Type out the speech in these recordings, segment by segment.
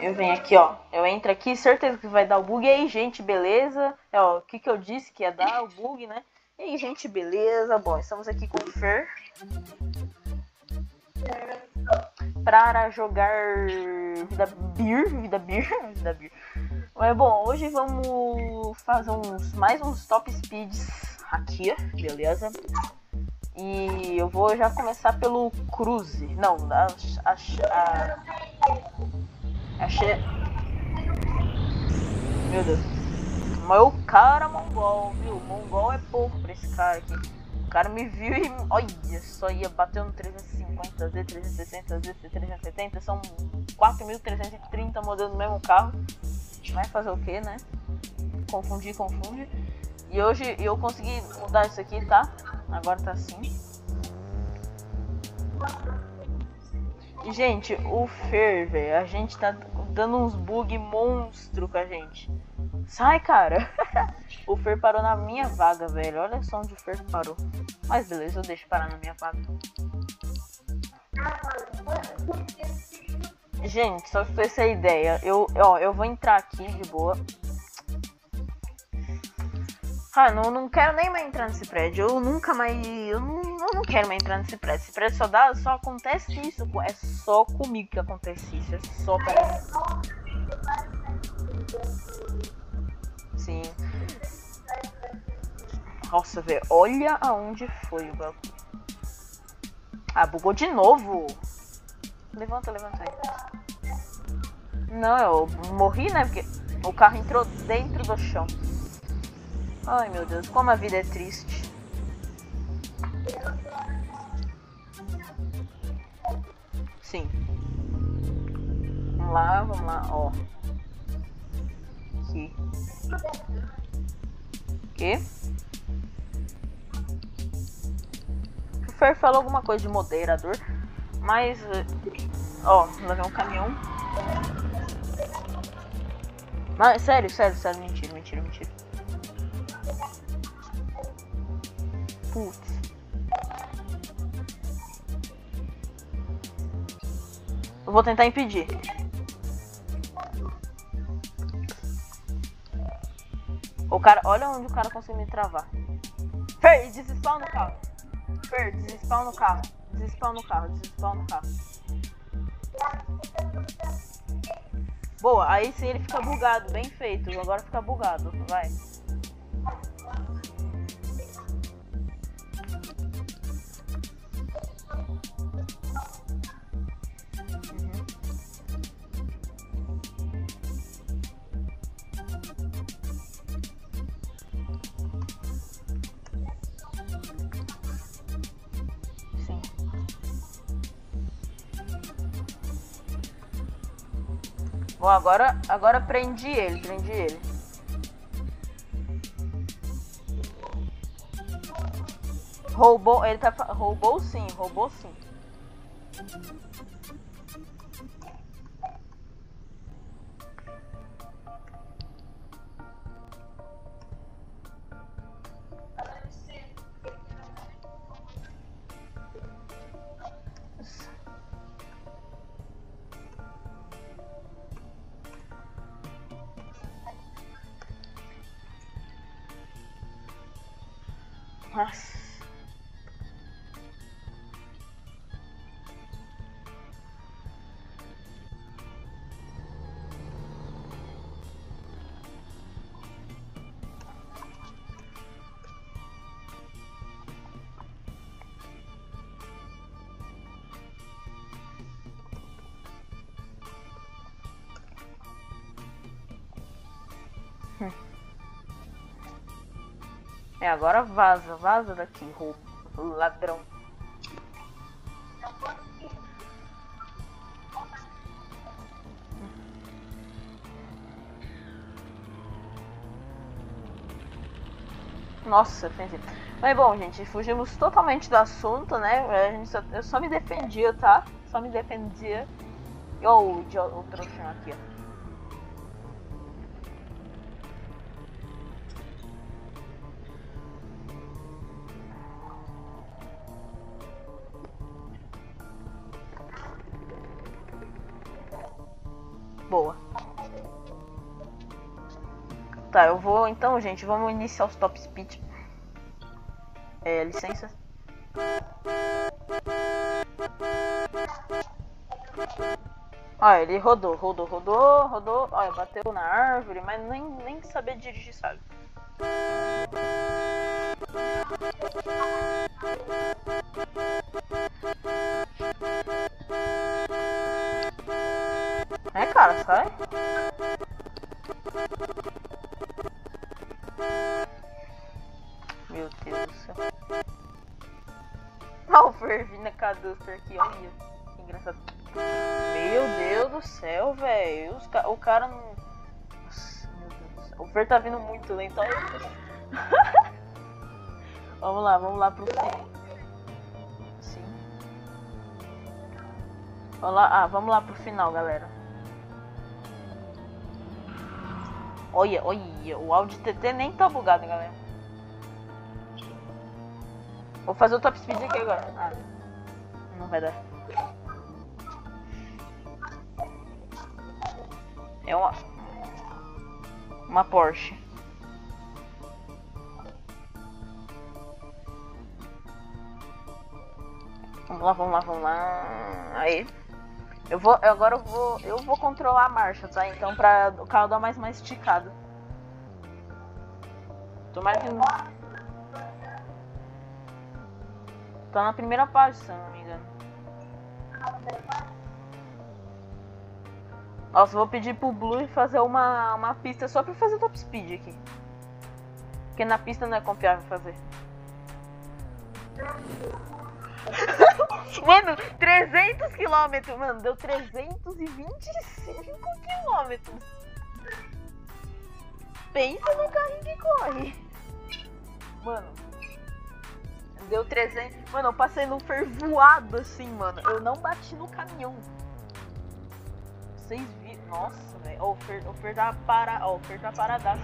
Eu venho aqui, ó. Eu entro aqui, certeza que vai dar o bug. E aí, gente, beleza? É, ó, o que, que eu disse que ia dar o bug, né? E aí, gente, beleza? Bom, estamos aqui com o Fer. Para jogar Vida Beer. Vida Beer. Vida Beer. Mas bom, hoje vamos fazer uns, mais uns top speeds aqui, beleza? E eu vou já começar pelo Cruze. Não, a, a, a, Achei. Meu Deus. Mas o cara mongol, viu? Mongol é pouco pra esse cara aqui. O cara me viu e. Olha, só ia bater no 350Z, 360Z, 370. São 4.330 modelos do mesmo carro. Vai fazer o que, né? Confundir, confunde. E hoje eu consegui mudar isso aqui, tá? Agora tá assim. Gente, o Fer, velho, a gente tá dando uns bug monstro com a gente. Sai, cara. o Fer parou na minha vaga, velho. Olha só onde o Fer parou. Mas beleza, eu deixo parar na minha vaga. Gente, só essa ideia. Eu, ó, eu vou entrar aqui de boa. Ah, não, não quero nem mais entrar nesse prédio. Eu nunca mais. Eu não, eu não quero mais entrar nesse prédio. Esse prédio só dá. Só acontece isso. É só comigo que acontece isso. É só pra. Sim. Nossa, velho. Olha aonde foi o bagulho. Ah, bugou de novo. Levanta, levanta aí. Não, eu morri, né? Porque o carro entrou dentro do chão. Ai meu Deus, como a vida é triste. Sim. Vamos lá, vamos lá, ó. Aqui. Que? O Fer falou alguma coisa de moderador, mas ó, lá vem um caminhão. Mas sério, sério, sério, mentira, mentira. Eu vou tentar impedir. O cara, olha onde o cara conseguiu me travar. Fer, desespawn no carro. Fer, desespawn no carro. Desespawn no carro, desespawn no carro. Boa, aí sim ele fica bugado, bem feito. Agora fica bugado, vai. Bom, agora, agora prendi ele, prendi ele. Roubou, ele tá roubou sim, roubou sim. É, agora vaza, vaza daqui, roubo, ladrão. Nossa, pensei. Mas bom, gente, fugimos totalmente do assunto, né? A gente só, eu só me defendia, tá? Só me defendia. Oh, o, o trouxão aqui, ó. Boa. Tá, eu vou então, gente, vamos iniciar os top speed. É, licença. Olha, ele rodou, rodou, rodou, rodou. Olha, bateu na árvore, mas nem, nem saber dirigir, sabe? Cara, sai. Meu Deus do céu. Olha o Fervina Caduster aqui, olha. Que engraçado. Meu Deus do céu, velho. O cara não. Nossa, meu Deus do céu. O Fer tá vindo muito lento. Olha. vamos lá, vamos lá pro fim. Sim. Lá, ah, vamos lá pro final, galera. Olha, olha, o áudio TT nem tá bugado, galera. Vou fazer o top speed aqui agora. Ah, não vai dar. É uma uma Porsche. Vamos lá, vamos lá, vamos lá. Aí. Eu vou, agora eu vou, eu vou controlar a marcha, tá? Então pra o carro dar mais mais esticado. Tomara que não... Tá na primeira página, se não me engano. Nossa, vou pedir pro Blue fazer uma, uma pista só pra fazer top speed aqui. Porque na pista não é confiável fazer. Mano, 300 quilômetros, mano, deu 325 quilômetros. Pensa no carrinho que corre. Mano, deu 300. Mano, eu passei num fervoado assim, mano. Eu não bati no caminhão. Vocês viram? Nossa, velho. Oh, o Fer, o Fer tá para... oh, o Fer tá paradaço.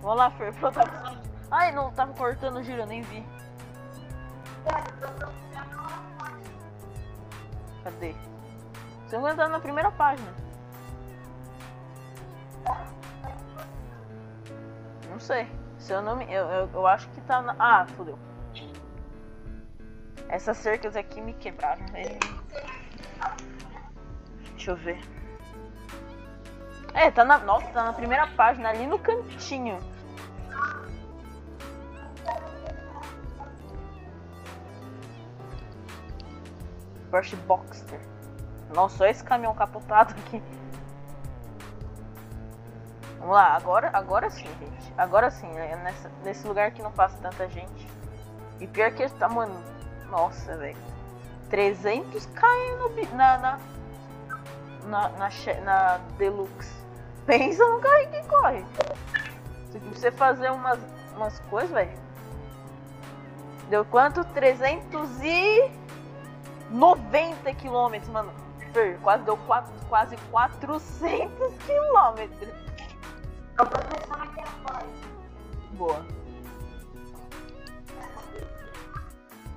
Vamos lá, Fer. Ai, não tava cortando o giro, eu nem vi. Cadê? Você não tá na primeira página. Não sei. Seu nome. Eu, eu, eu acho que tá na. Ah, fodeu. Essas cercas aqui me quebraram. Deixa eu ver. É, tá na. Nossa, tá na primeira página, ali no cantinho. Porsche Boxster. Nossa, esse caminhão capotado aqui. Vamos lá, agora, agora sim, gente. Agora sim, né? Nessa, nesse lugar que não passa tanta gente. E pior que tá, mano. Nossa, velho. 300 km na, na, na, na, na Deluxe. Pensa no carro que corre. Se você fazer umas, umas coisas, velho. Deu quanto? 390 quilômetros, mano. Quase deu quatro, quase 400 quilômetros. Boa.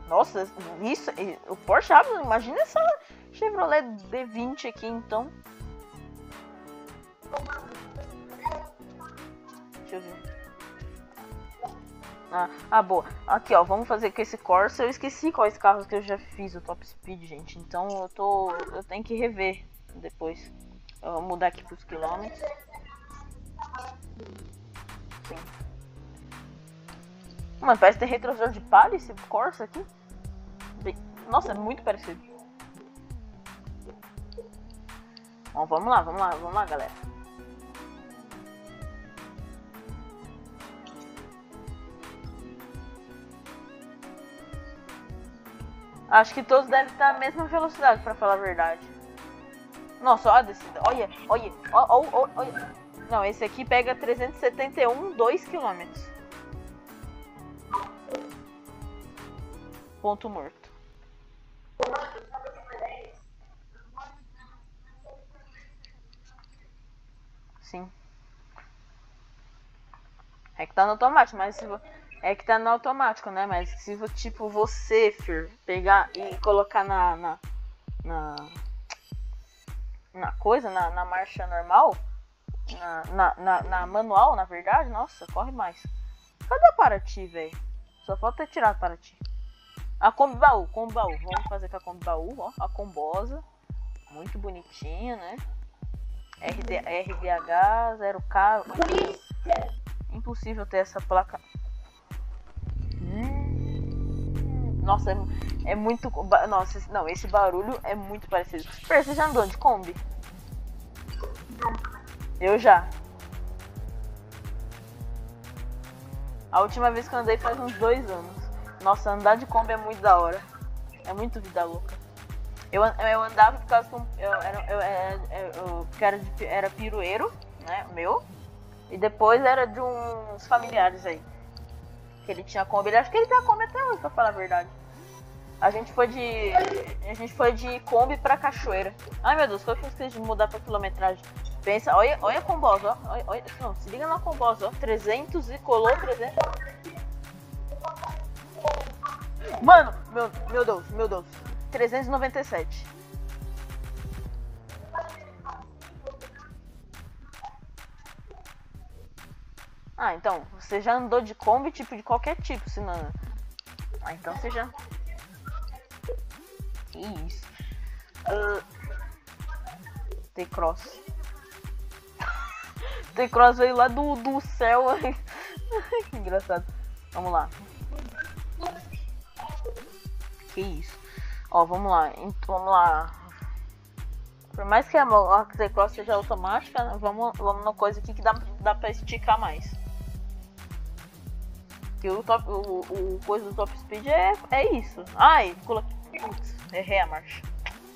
Nossa, isso. O Porsche imagina essa Chevrolet D20 aqui então. Deixa eu ver. Ah, ah, boa. Aqui, ó, vamos fazer com esse Corsa. Eu esqueci quais carros que eu já fiz o top speed, gente. Então eu tô. Eu tenho que rever depois. Eu vou mudar aqui pros quilômetros. Sim. Mano, parece ter retrovisor de palha esse Corsa aqui. Nossa, é muito parecido. Bom, vamos lá, vamos lá, vamos lá, galera. Acho que todos devem estar a mesma velocidade, pra falar a verdade. Nossa, olha, olha, olha, olha, olha, olha. Não, esse aqui pega 371, 2 km. Ponto morto. Sim. É que tá no automático, mas se é que tá no automático, né? Mas se tipo você, Fer, pegar e colocar na, na, na na coisa, na, na marcha normal, na, na, na, na manual, na verdade, nossa, corre mais. Cadê a Paraty, velho? Só falta tirar a Paraty. A Kombi Baú, Kombi Baú. Vamos fazer com a Kombi Baú, ó. A combosa. Muito bonitinha, né? RD, RDH 0K. Impossível ter essa placa. Nossa, é, é, muito. Nossa, não, esse barulho é muito parecido. Pera, você já andou de Kombi? Eu já. A última vez que eu andei faz uns dois anos. Nossa, andar de Kombi é muito da hora. É muito vida louca. Eu, eu andava por causa que eu, era, eu, eu, eu era, era pirueiro, né? Meu. E depois era de uns familiares aí. Que ele tinha Kombi. Ele, acho que ele tem a Kombi até hoje, pra falar a verdade. A gente foi de. A gente foi de Kombi pra Cachoeira. Ai meu Deus, foi que eu esqueci de mudar pra quilometragem. Pensa, olha, olha a combosa, ó. Olha, olha, não, se liga na combosa, ó. 300 e colou 300. Mano, meu, meu Deus, meu Deus. 397. Ah, então, você já andou de Kombi, tipo, de qualquer tipo, senão... Ah, então você já... Que isso. Uh... T-Cross. T-Cross veio lá do, do céu. que engraçado. Vamos lá. Que isso. Ó, vamos lá. Então, vamos lá. Por mais que a, a T-Cross seja automática, né, vamos, vamos numa coisa aqui que dá, dá pra esticar mais. Que o, top, o, o coisa do top speed é, é isso. Ai, coloquei. Putz, errei a marcha.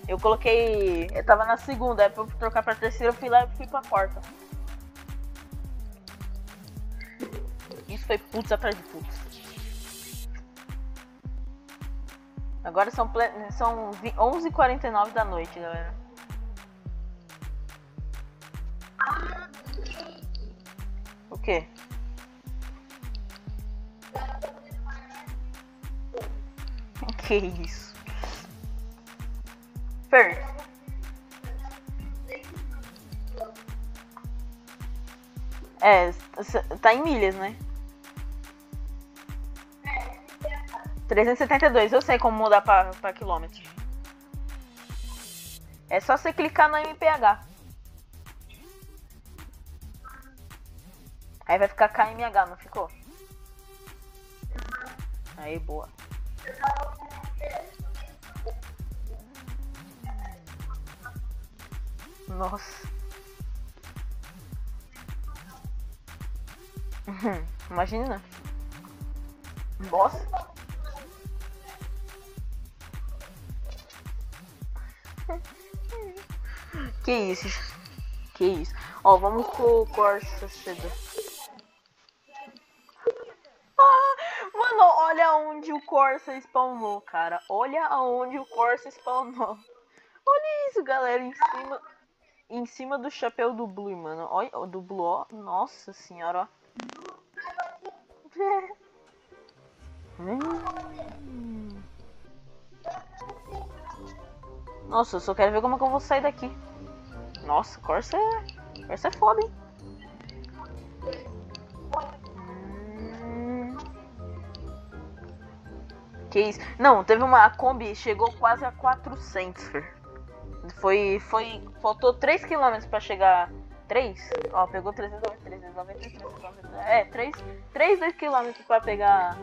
Eu coloquei. Eu tava na segunda, é pra trocar pra terceira, eu fui lá e fui pra quarta. Isso foi putz atrás de putz. Agora são, são 11h49 da noite, galera. O quê? Que isso? Fer. É, tá em milhas, né? 372, eu sei como mudar pra, pra quilômetro. É só você clicar no MPH. Aí vai ficar KMH, não ficou? Aí, boa. Nossa. Uhum. Imagina. Nossa. Que isso? Que isso? Ó, vamos com o Corsa cedo. Ah, mano, olha onde o Corsa spawnou, cara. Olha aonde o Corsa spawnou. Olha isso, galera, em cima em cima do chapéu do Blue, mano. Olha, do Blue, ó. Nossa senhora, ó. Nossa, eu só quero ver como é que eu vou sair daqui. Nossa, Corsa é. Corsa é foda, hein? Não, teve uma. Kombi chegou quase a 400, Fer. Foi. foi faltou 3 km pra chegar. 3? Ó, pegou 390, 390, 390. É, 3, 3 2 km pra pegar.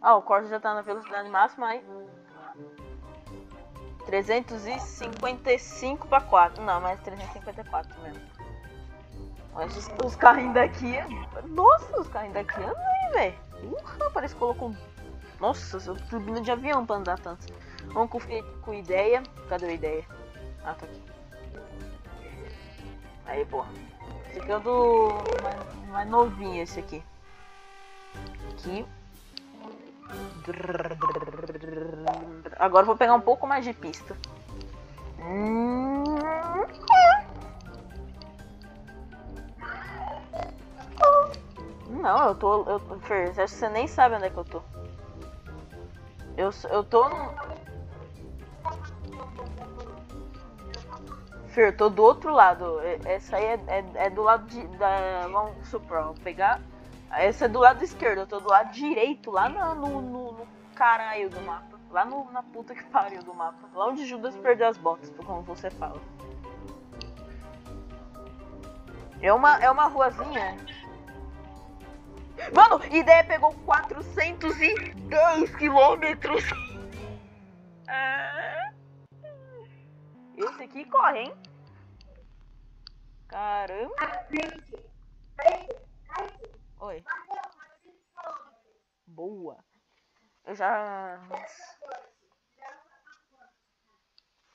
Ah, o Corsa já tá na velocidade máxima aí. 355 para 4. Não, mas 354 mesmo. Mas os, os carrinhos daqui. Nossa, os carrinhos daqui andam aí, velho. Uh, parece que colocou. Nossa, turbina de avião pra andar tanto. Vamos com, com ideia. Cadê a ideia? Ah, tá aqui. Aí, porra. É o do. Mais, mais novinho, esse aqui. Aqui. Agora vou pegar um pouco mais de pista. Não, eu tô. Eu, Fer, acho que você nem sabe onde é que eu tô. Eu, eu tô no. Fer, eu tô do outro lado. Essa aí é, é, é do lado de, da. Vamos supor, vou pegar. Essa é do lado esquerdo, eu tô do lado direito, lá no, no, no, caralho do mapa. Lá no, na puta que pariu do mapa. Lá onde Judas perdeu as botas, como você fala. É uma, é uma ruazinha. Mano, ideia pegou 410 quilômetros. Esse aqui corre, hein? Caramba. Oi. Boa. Eu já.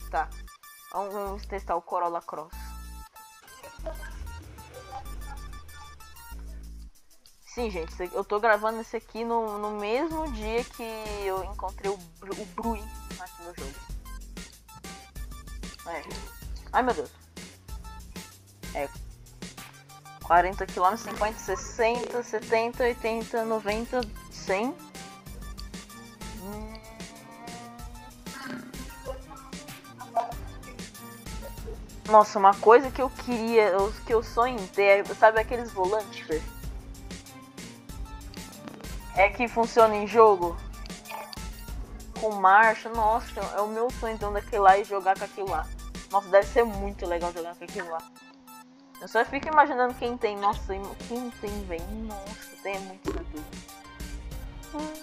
Tá. Vamos testar o Corolla Cross. Sim, gente, eu tô gravando esse aqui no, no mesmo dia que eu encontrei o, o Bruin aqui no jogo. É. Ai meu Deus. É. 40 km, 50, 60, 70, 80, 90, 100. Nossa, uma coisa que eu queria, que eu sonho em ter, sabe aqueles volantes, Fer? É que funciona em jogo com marcha, nossa, é o meu sonho então daquele lá e jogar com aquilo lá. Nossa, deve ser muito legal jogar com aquilo lá. Eu só fico imaginando quem tem, nossa, quem tem, velho. Nossa, tem muito tudo. Hum.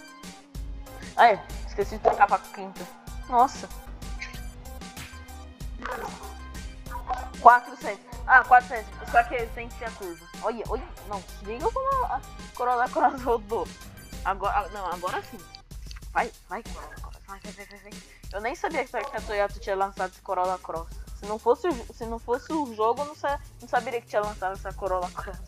Ai, esqueci de trocar pra quinta. Nossa. 400. Ah, 400. Só que tem que ter a curva. Olha, olha. Não, liga como a Corolla Cross rodou. Agora, não, agora sim. Vai, vai. Vai, vai, vai, vai. Eu nem sabia que a Toyota tinha lançado esse Corolla Cross. Se não fosse, se não fosse o jogo, eu não, sa não saberia que tinha lançado essa Corolla Cross.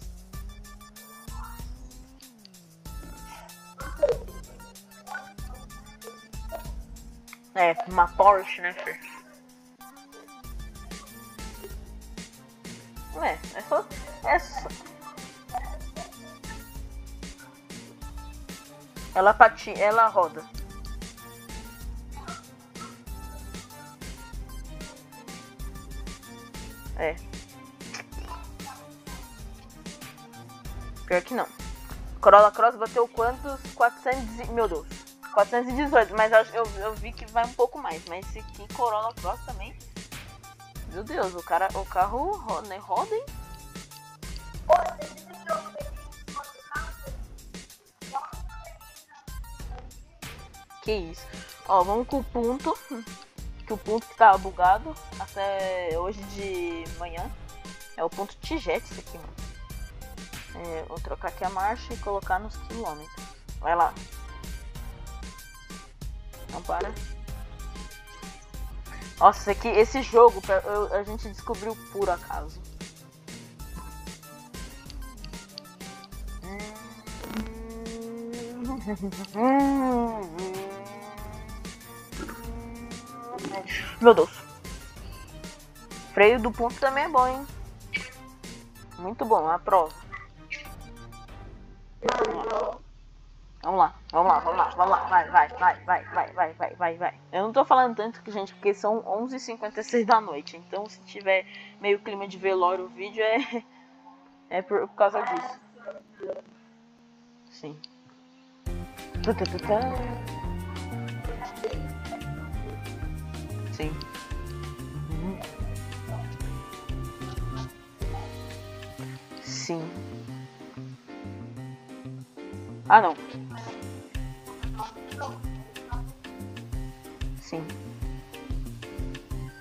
É, uma Porsche, né, Fer? É, é só. É só. Ela patina, ela roda. É. Pior que não. Corolla Cross bateu quantos? 400. Meu Deus. 418. Mas eu, eu vi que vai um pouco mais. Mas esse aqui, Corolla Cross também. Meu Deus, o cara, o carro roda, né? roda hein? Que isso. Ó, vamos com o ponto. Que o ponto que tá bugado até hoje de manhã. É o ponto Tijet esse aqui, mano. É, vou trocar aqui a marcha e colocar nos quilômetros. Vai lá. Não para. Nossa, aqui, esse jogo eu, a gente descobriu por acaso. Meu Deus. Freio do ponto também é bom, hein? Muito bom, aprova. Vamos lá, vamos lá, vamos lá, vamos lá, vai, vai, vai, vai, vai, vai, vai, vai, vai. Eu não tô falando tanto que, gente, porque são 11h56 da noite, então se tiver meio clima de velório o vídeo é, é por, por causa disso. Sim. Sim. Sim. Ah, não. Sim.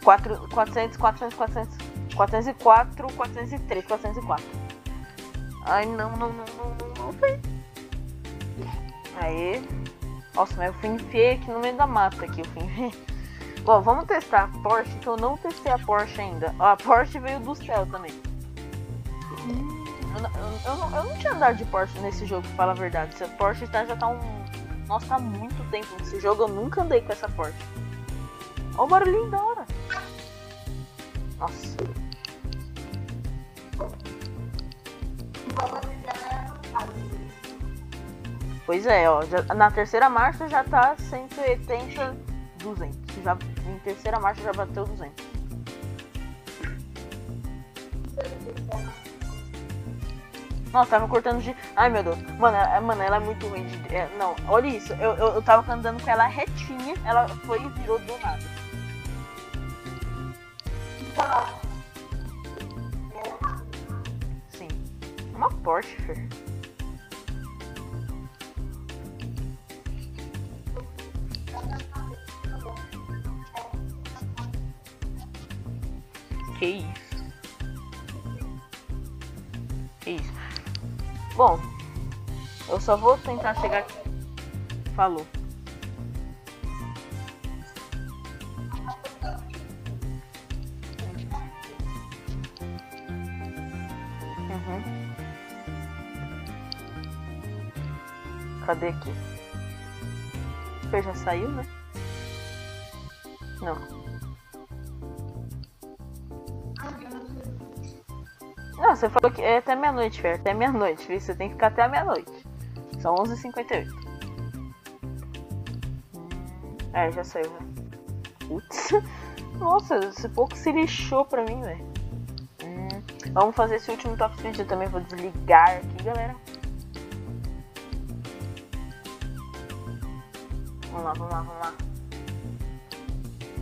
4, 400, 400, 400. 404, 403, 404. Ai, não, não, não, não, não, não. Aí. Nossa, mas eu fui enfiei aqui no meio da mata aqui, eu fui Bom, vamos testar a Porsche, que eu não testei a Porsche ainda. A Porsche veio do céu também. Eu, eu, eu, não, eu não tinha andado de Porsche nesse jogo, pra falar a verdade. Essa Porsche tá, já tá um. Nossa, tá muito tempo nesse jogo. Eu nunca andei com essa Porsche. Olha o barulhinho da hora. Nossa. Pois é, ó. Já, na terceira marcha já tá 180, 200 marcha, já, em terceira marcha já bateu 200. Nossa, tava cortando de. Ai meu Deus. Mano, ela, mano, ela é muito ruim de. É, não, olha isso. Eu, eu, eu tava andando com ela retinha, ela foi e virou do nada. Sim. Uma Porsche, Que isso? Que isso? Bom, eu só vou tentar chegar aqui. Falou. Uhum. Cadê aqui? Você já saiu, né? Não. Não, você falou que é até meia-noite, Fer. Até meia-noite. viu? Você tem que ficar até meia-noite. São 11h58. É, já saiu, né? Putz. Nossa, esse pouco se lixou pra mim, velho. Hum, vamos fazer esse último top speed. Eu também vou desligar aqui, galera. Vamos lá, vamos lá, vamos lá.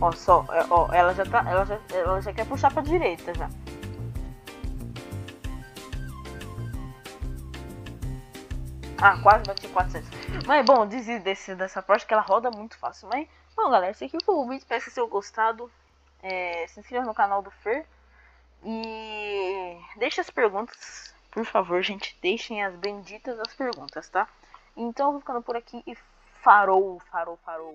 Ó, só, é, ó, ela já tá, ela já, ela já quer puxar pra direita já. Ah, quase bati 400. Mas bom, desisto desse, dessa Porsche que ela roda muito fácil. Mas, bom, galera, esse aqui foi o vídeo. Espero que vocês tenham gostado. É, se inscreva no canal do Fer. E deixe as perguntas, por favor, gente. Deixem as benditas as perguntas, tá? Então, eu vou ficando por aqui e farou, farou, farou.